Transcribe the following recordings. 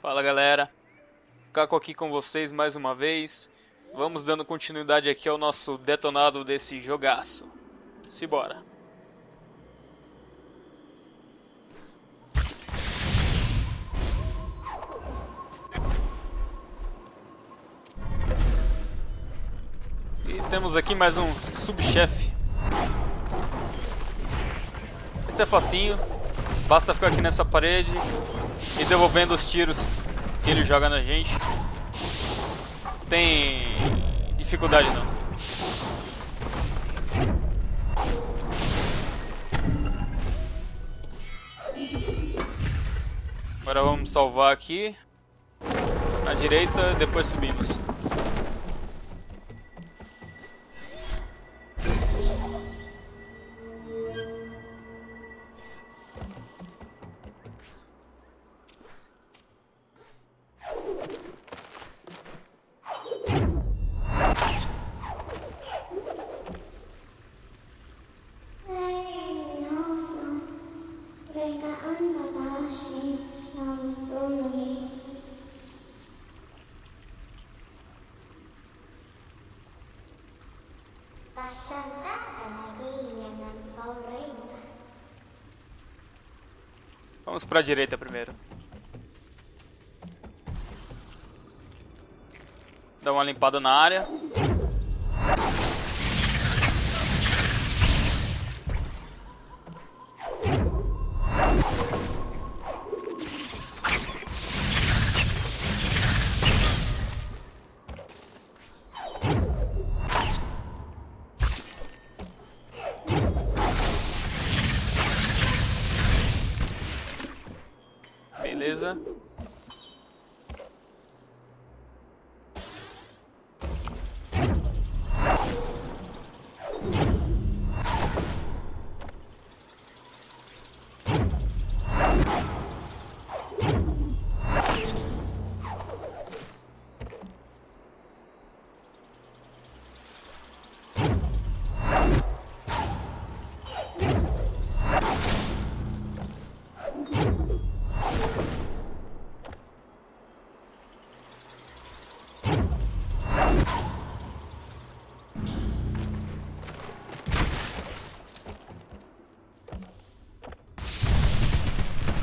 Fala galera, Caco aqui com vocês mais uma vez. Vamos dando continuidade aqui ao nosso detonado desse jogaço. Simbora. E temos aqui mais um subchefe. Esse é facinho, basta ficar aqui nessa parede devolvendo os tiros que ele joga na gente. Tem dificuldade não. Agora vamos salvar aqui. À direita, depois subimos. Vamos para a direita primeiro. Dá uma limpada na área.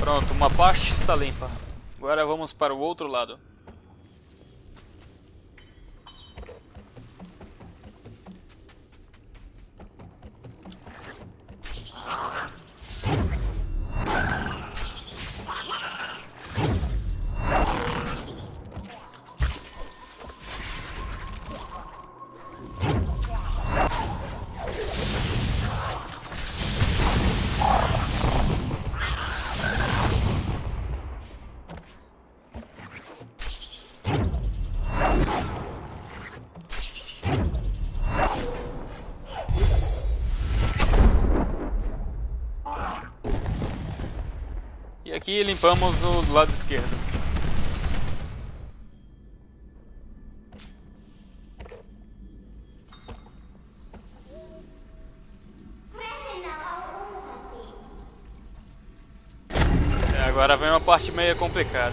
Pronto, uma parte está limpa. Agora vamos para o outro lado. E aqui limpamos o lado esquerdo. É, agora vem uma parte meio complicada.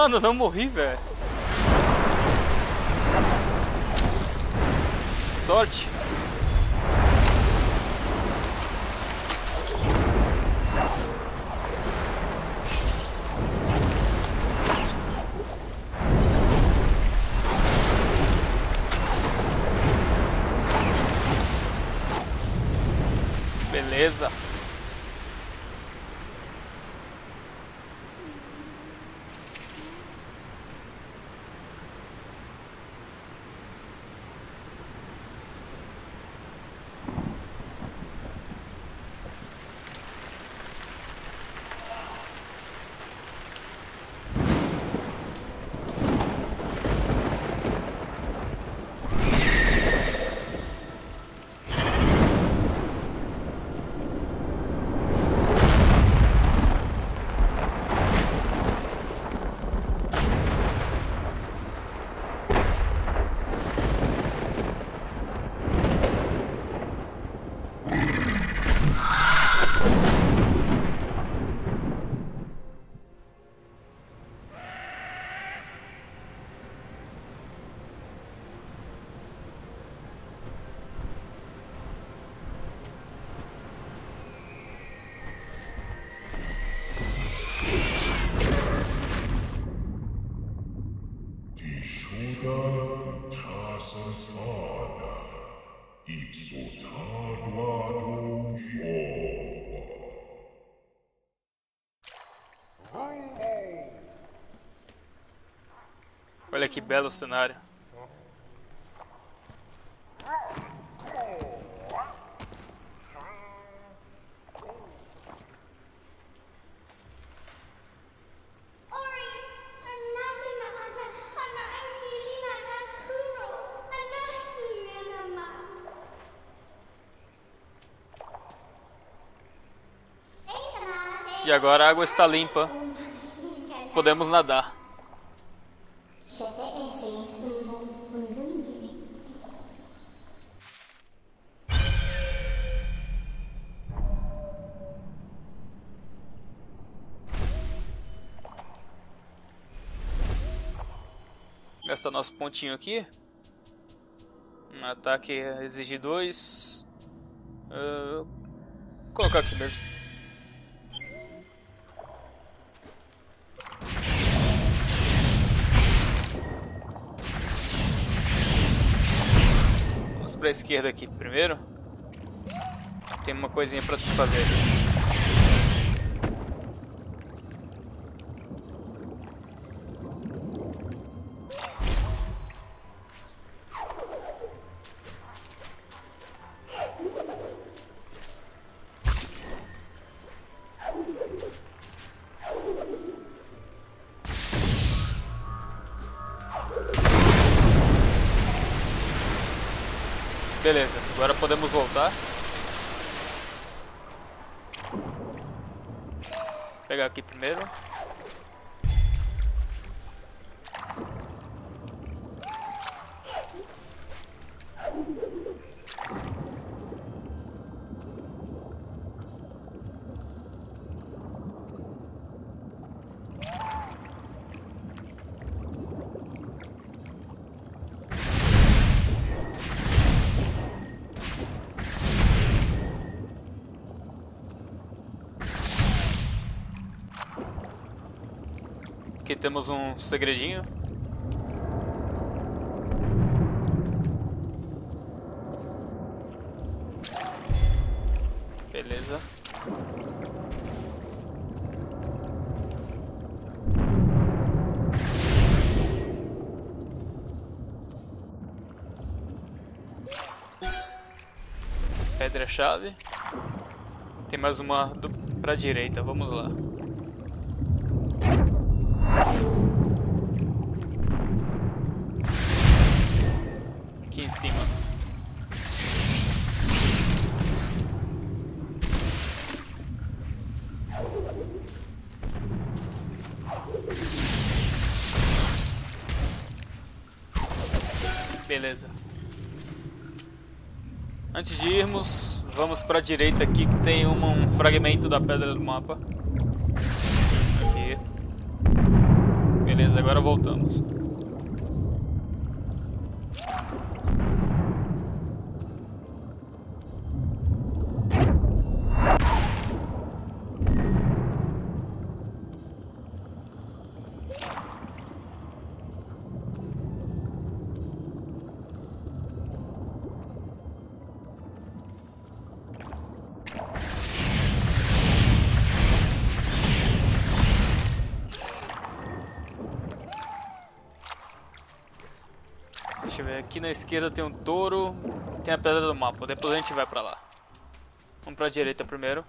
Mano, não morri, velho. sorte. Beleza. Olha que belo cenário. E agora a água está limpa. Podemos nadar. Gasta nosso pontinho aqui. Um ataque exige dois. Uh, vou colocar aqui mesmo. Vamos para a esquerda aqui primeiro. Tem uma coisinha para se fazer. Beleza, agora podemos voltar. Vou pegar aqui primeiro. Temos um segredinho. Beleza. Pedra-chave. Tem mais uma do, pra direita, vamos lá. Cima. Beleza. Antes de irmos, vamos para a direita aqui que tem um fragmento da pedra do mapa. Beleza, agora voltamos. Aqui na esquerda tem um touro, tem a pedra do mapa, depois a gente vai pra lá. Vamos pra direita primeiro.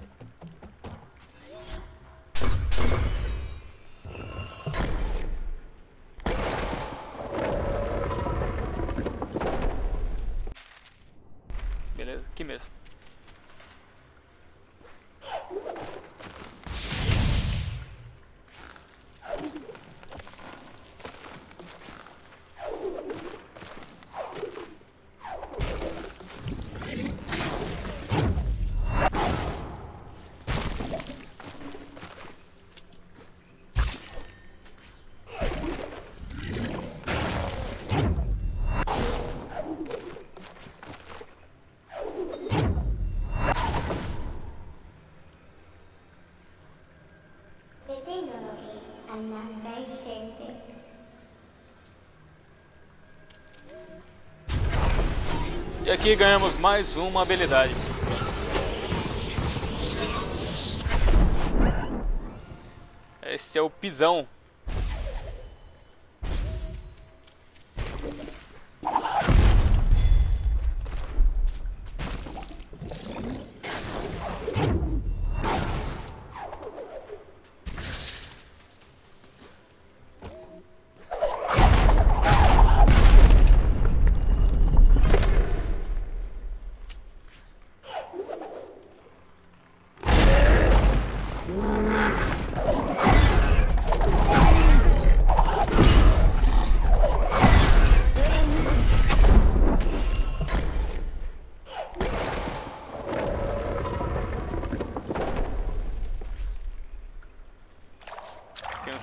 E aqui ganhamos mais uma habilidade. Esse é o pisão.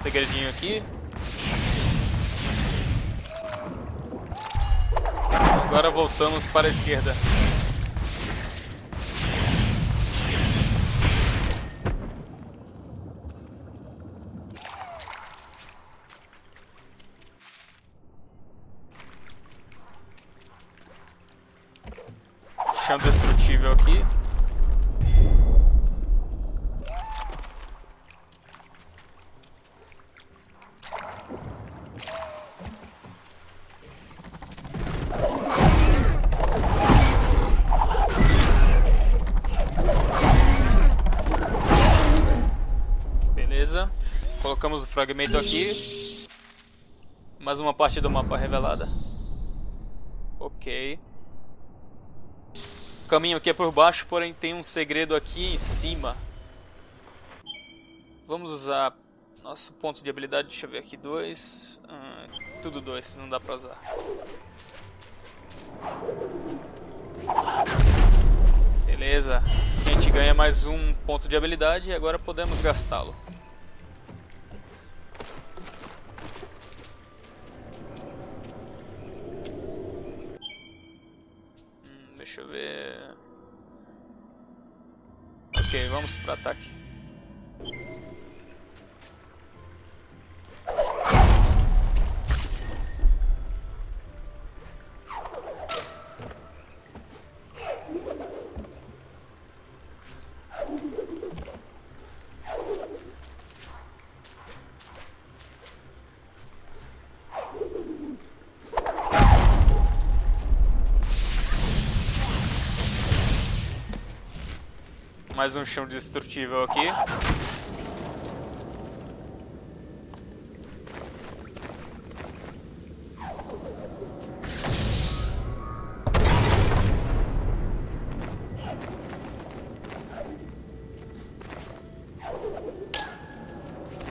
Segredinho aqui. Agora voltamos para a esquerda. Colocamos o fragmento aqui. Mais uma parte do mapa revelada. Ok. O caminho aqui é por baixo, porém tem um segredo aqui em cima. Vamos usar nosso ponto de habilidade. Deixa eu ver aqui. Dois. Ah, tudo dois, não dá pra usar. Beleza. A gente ganha mais um ponto de habilidade e agora podemos gastá-lo. Vamos para ataque. Mais um chão destrutível aqui.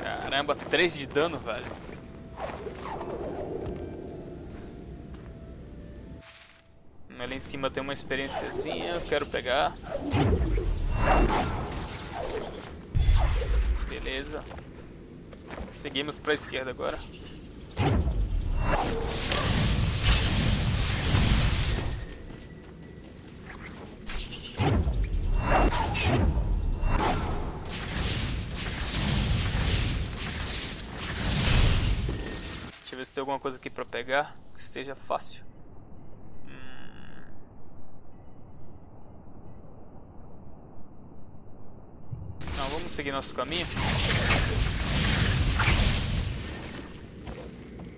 Caramba, 3 de dano, velho. Ali em cima tem uma experiênciazinha, eu quero pegar. Beleza. Seguimos para a esquerda agora. Deixa eu ver se tem alguma coisa aqui para pegar que esteja fácil. Não, vamos seguir nosso caminho.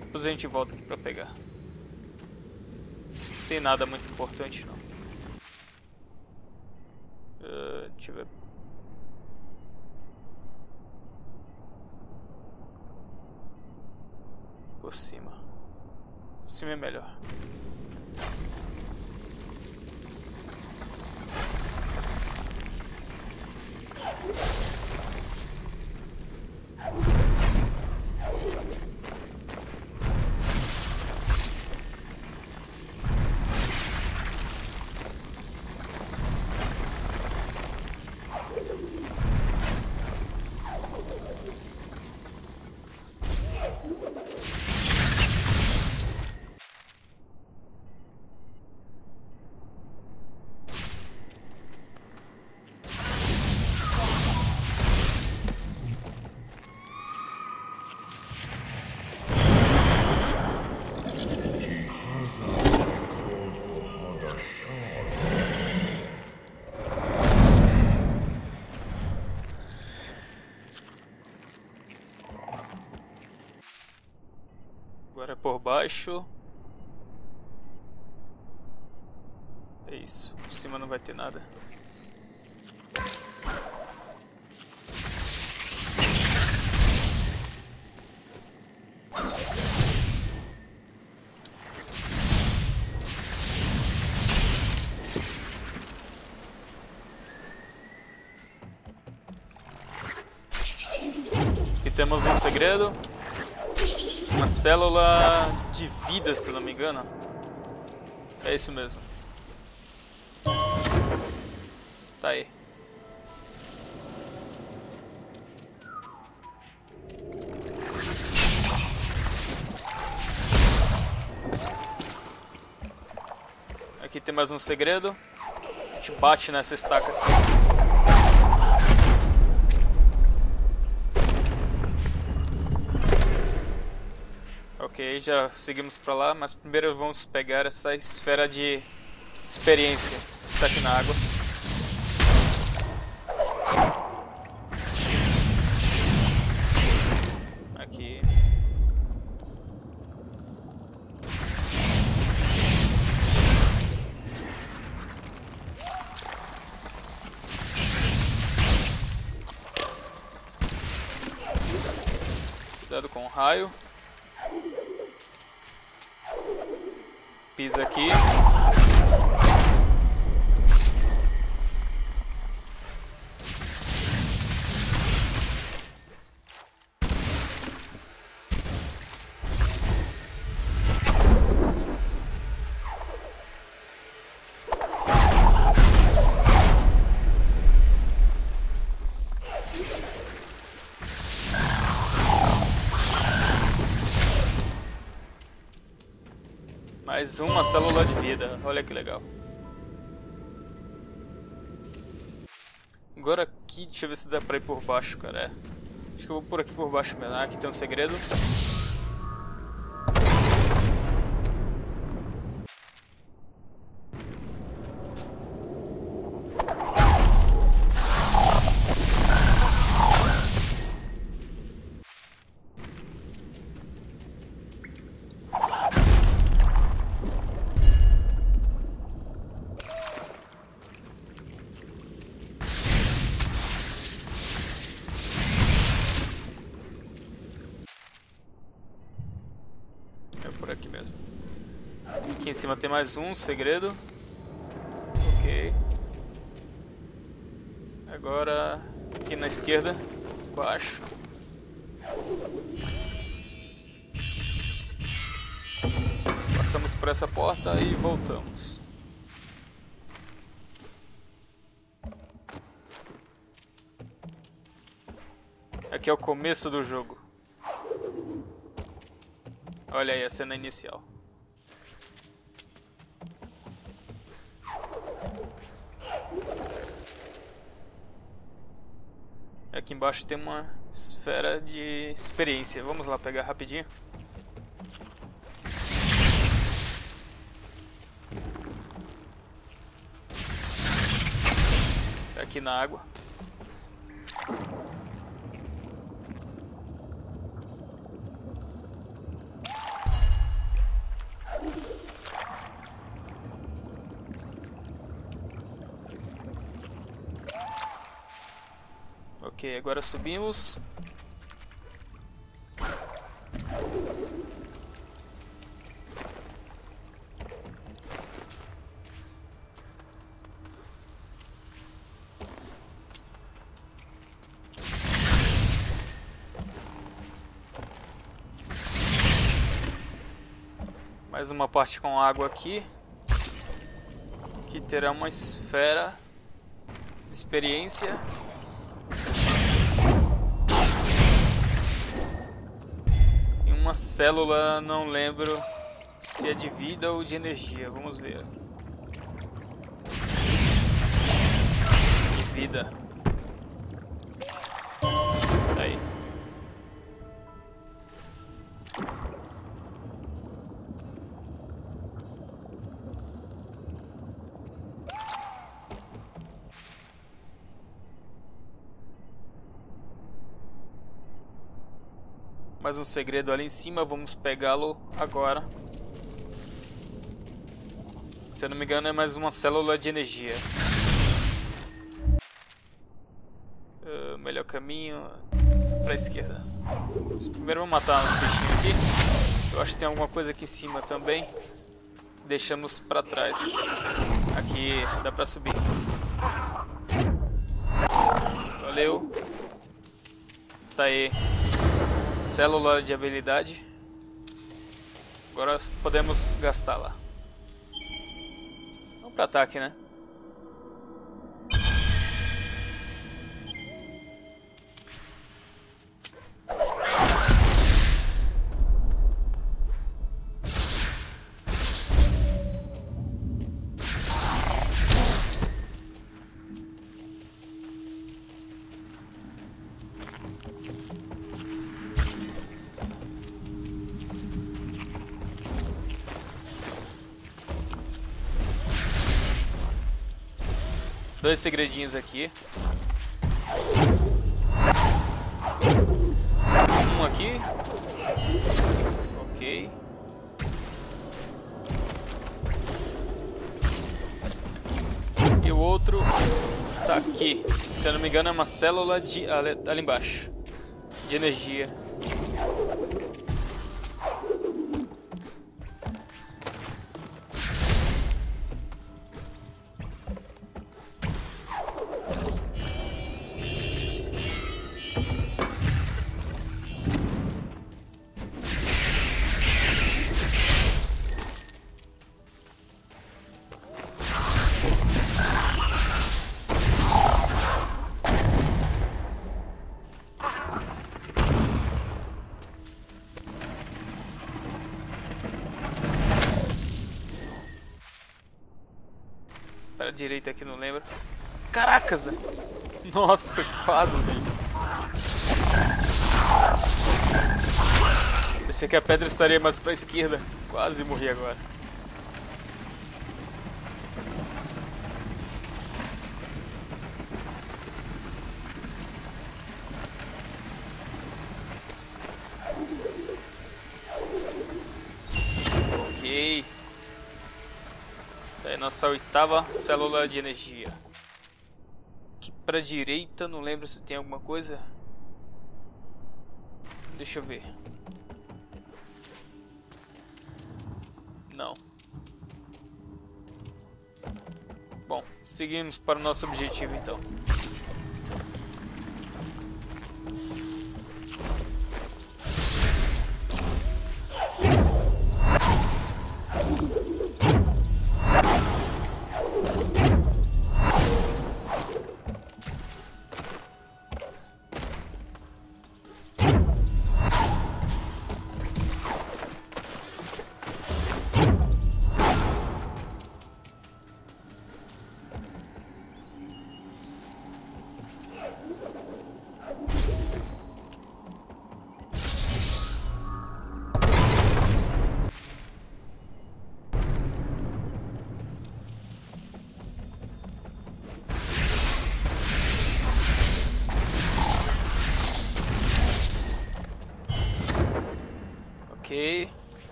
Depois a gente volta aqui pra pegar. tem nada muito importante não. Uh, deixa eu ver. Por cima. Por cima é melhor. Por baixo. É isso. Por cima não vai ter nada. E temos um segredo. Célula de vida, se não me engano. É isso mesmo. Tá aí. Aqui tem mais um segredo. A gente bate nessa estaca aqui. Já seguimos pra lá, mas primeiro vamos pegar essa esfera de experiência que está aqui na água. Mais uma célula de vida, olha que legal. Agora aqui, deixa eu ver se dá pra ir por baixo, cara. É. Acho que eu vou por aqui por baixo mesmo. Ah, aqui tem um segredo. Por aqui mesmo. Aqui em cima tem mais um segredo. Ok. Agora aqui na esquerda, baixo. Passamos por essa porta e voltamos. Aqui é o começo do jogo. Olha aí a cena inicial. Aqui embaixo tem uma esfera de experiência. Vamos lá pegar rapidinho. Aqui na água. Agora subimos. Mais uma parte com água aqui. Que terá uma esfera de experiência. Célula, não lembro se é de vida ou de energia. Vamos ver. De vida. Mais um segredo ali em cima, vamos pegá-lo agora. Se eu não me engano é mais uma célula de energia. Uh, melhor caminho para a esquerda. Mas primeiro vamos matar uns bichinhos aqui. Eu acho que tem alguma coisa aqui em cima também. Deixamos para trás. Aqui dá para subir. Valeu. Tá aí célula de habilidade. Agora podemos gastá-la. Vamos para ataque, né? Dois segredinhos aqui. Um aqui. Ok. E o outro tá aqui. Se eu não me engano é uma célula de ali, ali embaixo. De energia. Direita aqui, não lembro. Caracas! Nossa, quase! Pensei que a pedra estaria mais para a esquerda. Quase morri agora. Nossa oitava célula de energia. Aqui pra direita, não lembro se tem alguma coisa. Deixa eu ver. Não. Bom, seguimos para o nosso objetivo então.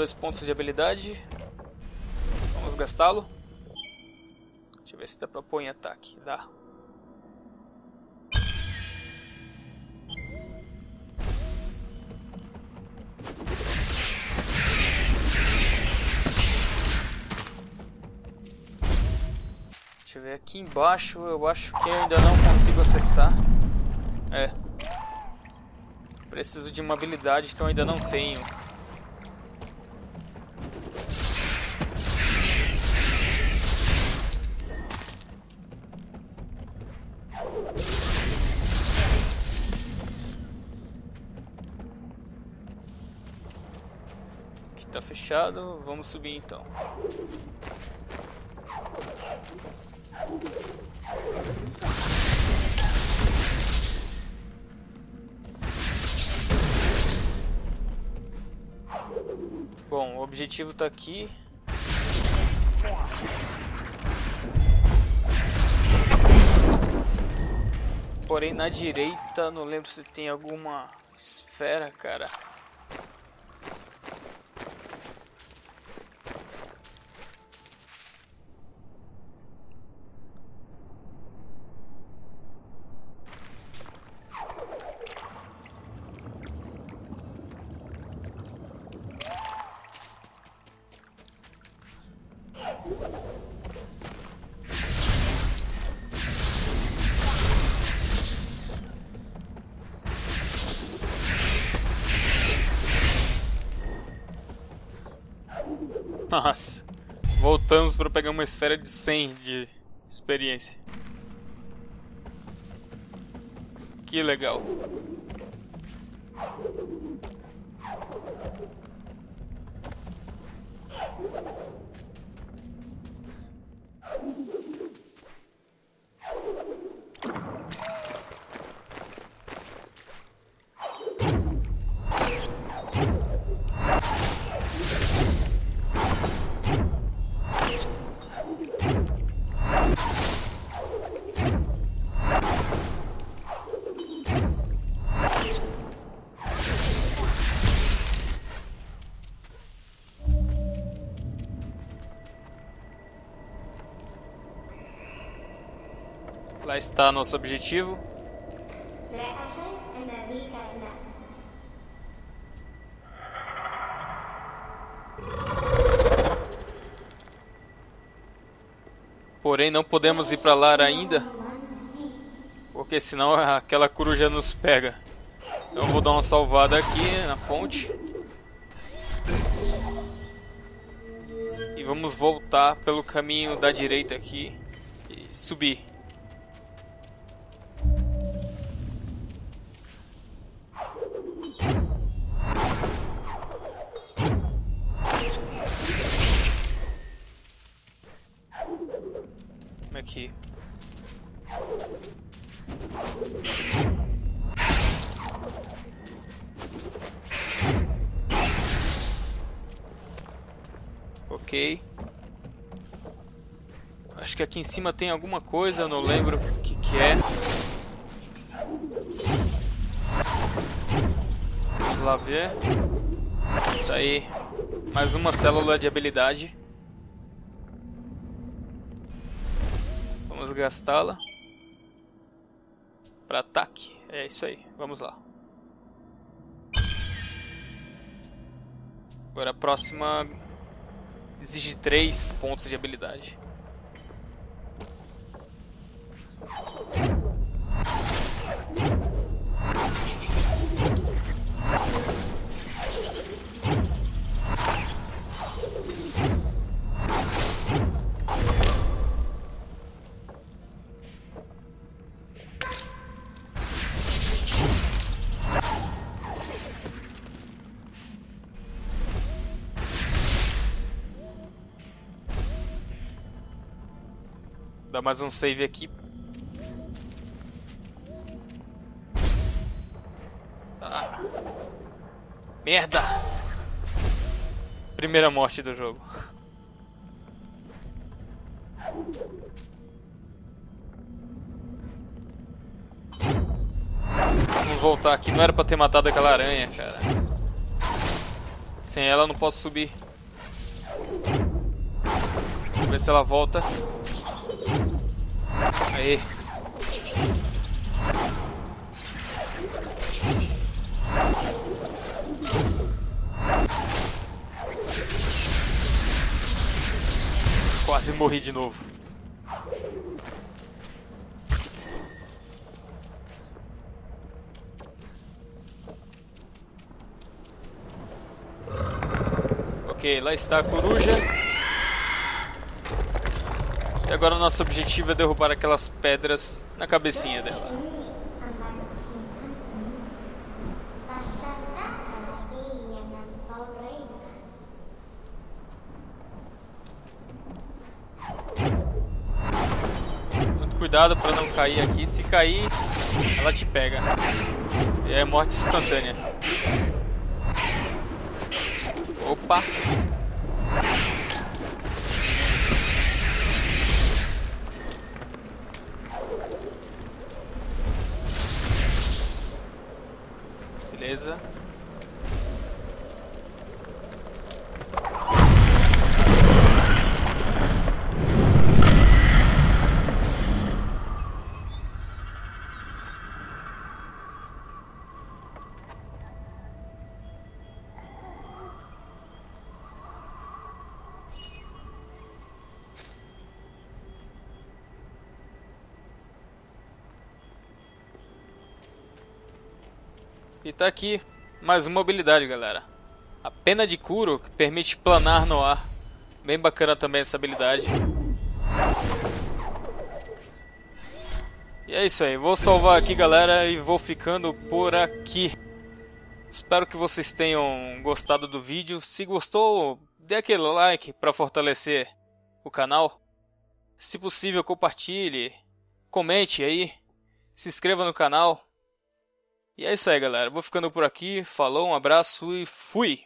dois pontos de habilidade. Vamos gastá-lo. Deixa eu ver se dá pra pôr em ataque. Dá. Deixa eu ver, aqui embaixo eu acho que eu ainda não consigo acessar. É. Preciso de uma habilidade que eu ainda não tenho. Fechado, vamos subir então. Bom, o objetivo tá aqui. Porém, na direita, não lembro se tem alguma esfera, cara. Nossa. Voltamos para pegar uma esfera de 100 de experiência. Que legal. Lá está nosso objetivo. Porém, não podemos ir para lá ainda. Porque senão aquela coruja nos pega. Então vou dar uma salvada aqui na fonte. E vamos voltar pelo caminho da direita aqui. E subir. Aqui. Ok. Acho que aqui em cima tem alguma coisa, eu não lembro o que, que é. Vamos lá ver. Tá aí. Mais uma célula de habilidade. Vamos gastá-la. Para ataque. É isso aí. Vamos lá. Agora a próxima exige 3 pontos de habilidade. Dá mais um save aqui. Ah. Merda! Primeira morte do jogo. Vamos voltar aqui. Não era pra ter matado aquela aranha, cara. Sem ela eu não posso subir. Vamos ver se ela volta. Aí. Quase morri de novo. Ok, lá está a coruja. Agora o nosso objetivo é derrubar aquelas pedras na cabecinha dela. Muito cuidado para não cair aqui. Se cair, ela te pega. E é morte instantânea. Opa! Tá aqui mais uma habilidade, galera. A pena de Kuro, que permite planar no ar. Bem bacana também essa habilidade. E é isso aí, vou salvar aqui, galera, e vou ficando por aqui. Espero que vocês tenham gostado do vídeo. Se gostou, dê aquele like para fortalecer o canal. Se possível, compartilhe, comente aí, se inscreva no canal. E é isso aí, galera. Vou ficando por aqui. Falou, um abraço e fui!